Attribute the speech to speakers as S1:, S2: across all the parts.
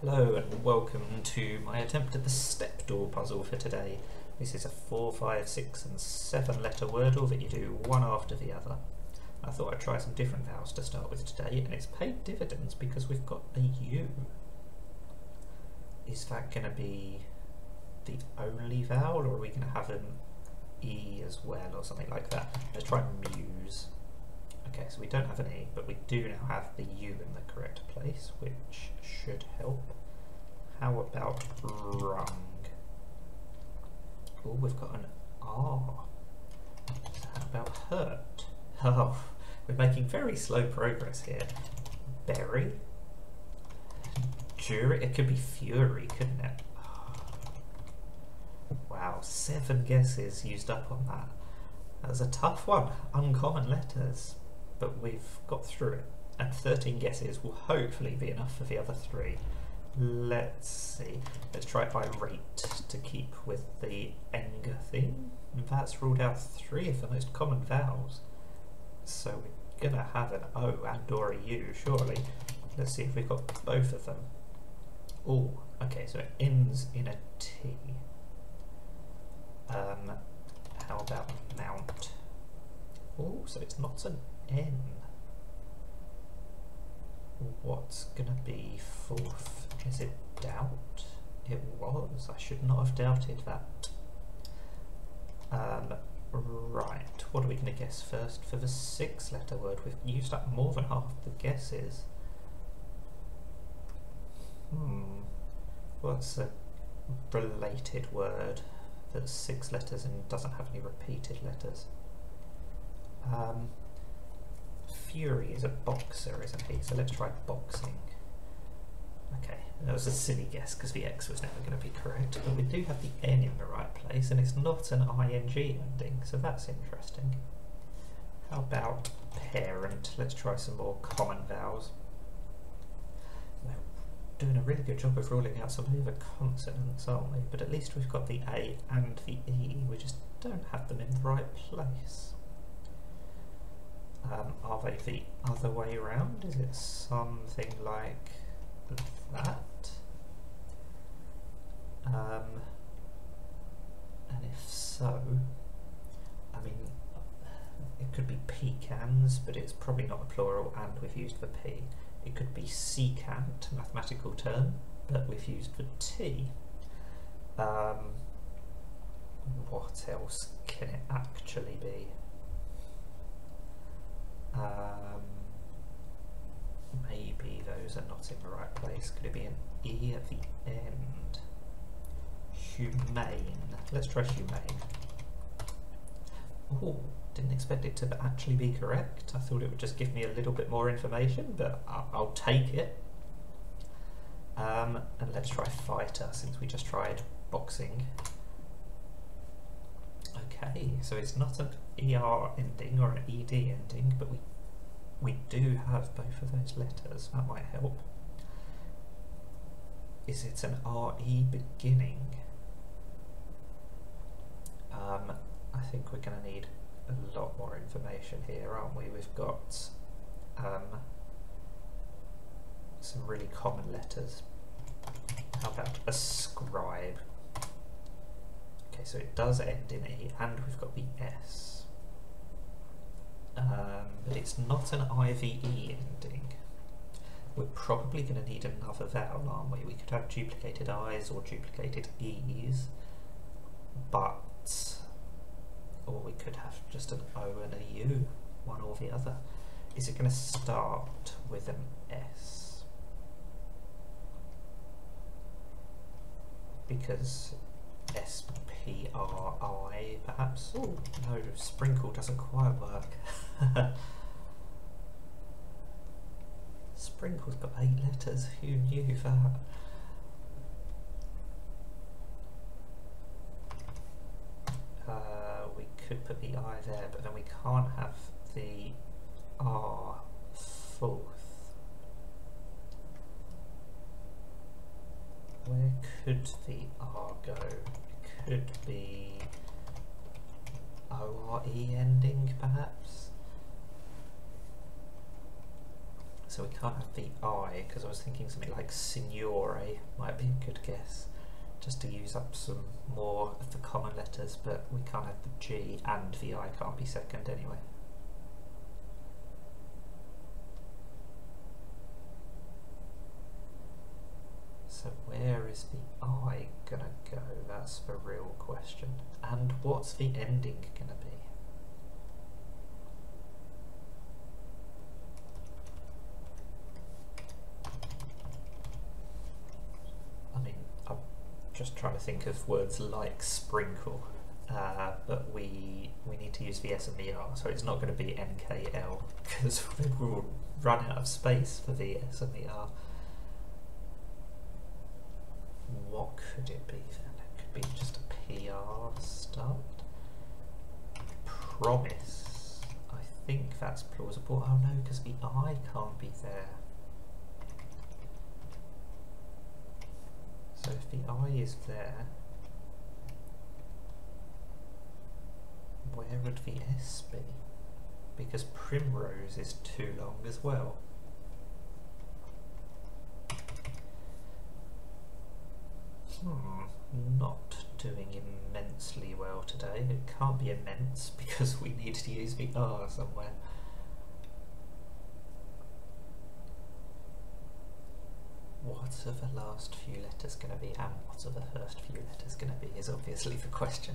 S1: Hello and welcome to my attempt at the Stepdle puzzle for today. This is a 4, 5, 6 and 7 letter wordle that you do one after the other. I thought I'd try some different vowels to start with today and it's paid dividends because we've got a U. Is that going to be the only vowel or are we going to have an E as well or something like that? Let's try muse. Okay, so we don't have an E, but we do now have the U in the correct place, which should help. How about rung? Oh, we've got an R. How about hurt? Oh, we're making very slow progress here. Berry? Jury? It could be fury, couldn't it? Wow, seven guesses used up on that. That was a tough one. Uncommon letters but we've got through it. And 13 guesses will hopefully be enough for the other three. Let's see. Let's try it by rate to keep with the Enger theme. That's ruled out three of the most common vowels. So we're gonna have an O and or a U, surely. Let's see if we've got both of them. Oh, okay, so it ends in a T. Um, how about mount? Oh, so it's not an N. What's gonna be fourth? Is it doubt? It was. I should not have doubted that. Um, right, what are we going to guess first? For the six letter word, we've used up more than half the guesses. Hmm, what's a related word that's six letters and doesn't have any repeated letters? Um, Fury is a boxer, isn't he? So let's try boxing. Okay, that was a silly guess because the X was never going to be correct, but we do have the N in the right place and it's not an ing ending, so that's interesting. How about parent? Let's try some more common vowels. We're doing a really good job of ruling out some of the consonants, aren't we? But at least we've got the A and the E, we just don't have them in the right place. Um, are they the other way around? Is it something like that? Um, and if so, I mean, it could be pecans, but it's probably not a plural and we've used the P. It could be secant, mathematical term, but we've used the T. Um, what else can it actually be? Um, maybe those are not in the right place. Could it be an E at the end? Humane. Let's try humane. Oh, didn't expect it to actually be correct. I thought it would just give me a little bit more information, but I'll, I'll take it. Um, and let's try fighter, since we just tried boxing. Okay, so it's not an ER ending or an ED ending, but we we do have both of those letters. That might help. Is it an RE beginning? Um, I think we're going to need a lot more information here, aren't we? We've got um, some really common letters. How about ascribe? Okay, so it does end in E and we've got the S. Um, but it's not an IVE ending. We're probably going to need another vowel, aren't we? We could have duplicated I's or duplicated E's, but, or we could have just an O and a U, one or the other. Is it going to start with an S? Because S-P-R-I, perhaps? Oh, no, sprinkle doesn't quite work. Sprinkle's got eight letters, who knew that? Uh, we could put the I there, but then we can't have the R fourth. Where could the R go? Could be O-R-E ending, perhaps? so we can't have the I, because I was thinking something like signore might be a good guess, just to use up some more of the common letters, but we can't have the G and the I can't be second anyway. So where is the I? That's the real question. And what's the ending gonna be? I mean, I'm just trying to think of words like sprinkle, uh, but we we need to use the S and the R, so it's not going to be NKL because we'll run out of space for the S and the R. What could it be be just a PR start. Promise. I think that's plausible. Oh no, because the I can't be there. So if the I is there, where would the S be? Because primrose is too long as well. Hmm, not doing immensely well today. It can't be immense because we need to use the R somewhere. What are the last few letters going to be and what are the first few letters going to be is obviously the question.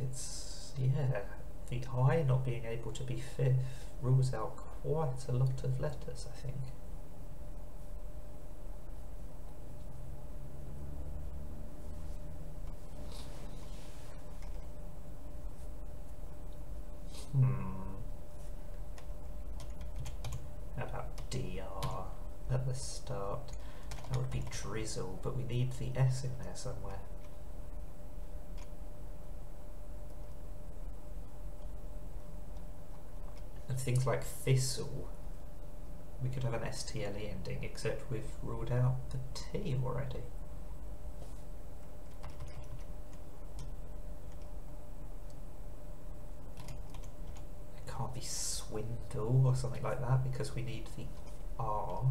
S1: It's, yeah, the I not being able to be fifth rules out quite a lot of letters, I think. Hmm. How about DR at the start? That would be drizzle, but we need the S in there somewhere. And things like thistle, we could have an STLE ending, except we've ruled out the T already. It can't be swindle or something like that because we need the R.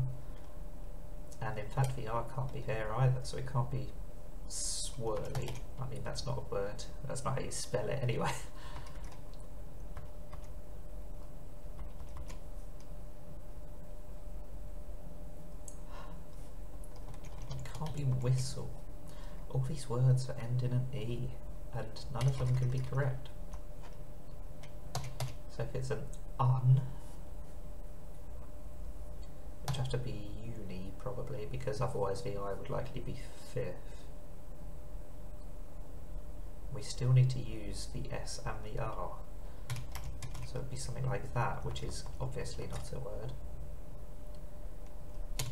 S1: And in fact the R can't be there either, so it can't be swirly. I mean that's not a word, that's not how you spell it anyway. it can't be whistle. All these words are end in an E, and none of them can be correct. So if it's an un, which have to be probably, because otherwise VI would likely be fifth. We still need to use the S and the R. So it would be something like that, which is obviously not a word.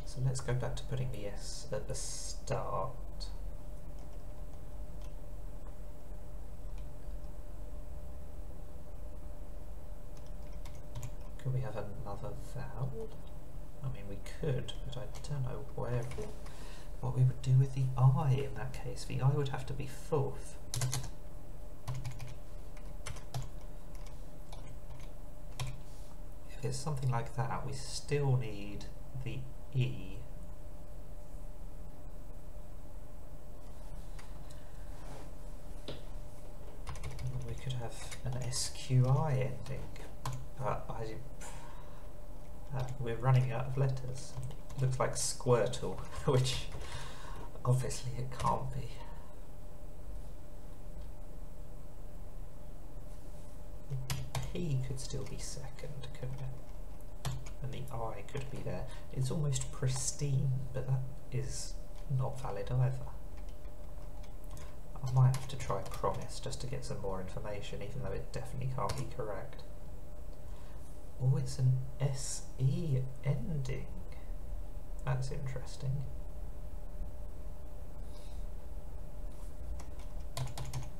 S1: So let's go back to putting the S at the start. Can we have another vowel? I mean we could, but I don't know where what we would do with the I in that case. The I would have to be fourth. If it's something like that, we still need the E we could have an SQI ending but I uh, we're running out of letters It looks like Squirtle which obviously it can't be P could still be second couldn't it and the I could be there. It's almost pristine, but that is not valid either. I might have to try promise just to get some more information, even though it definitely can't be correct. Oh, it's an SE ending. That's interesting.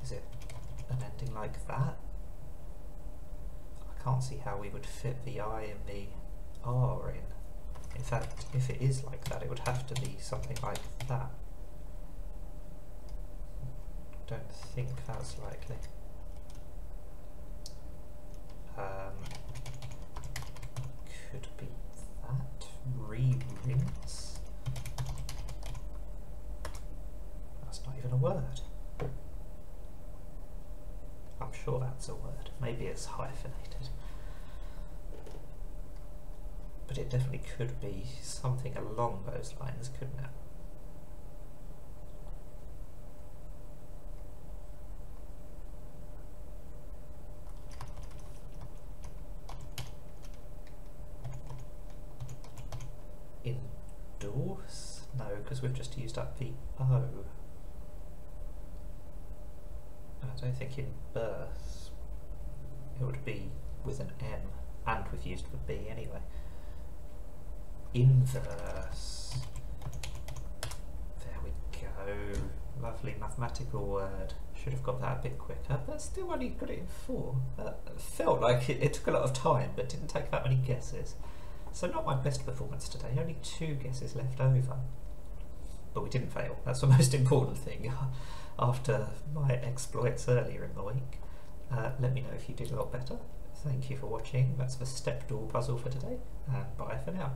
S1: Is it an ending like that? I can't see how we would fit the I in the R in. In fact, if it is like that, it would have to be something like that. Don't think that's likely. Um, could be that. Re-rinse. That's not even a word. I'm sure that's a word. Maybe it's hyphenated. But it definitely could be something along those lines, couldn't it? We've just used up the O. I don't think in birth it would be with an M, and we've used the B anyway. Inverse. There we go. Lovely mathematical word. Should have got that a bit quicker, but still only got it in four. Uh, felt like it, it took a lot of time, but didn't take that many guesses. So not my best performance today, only two guesses left over. But we didn't fail, that's the most important thing. After my exploits earlier in the week. Uh, let me know if you did a lot better. Thank you for watching, that's the Stepdle puzzle for today, and bye for now.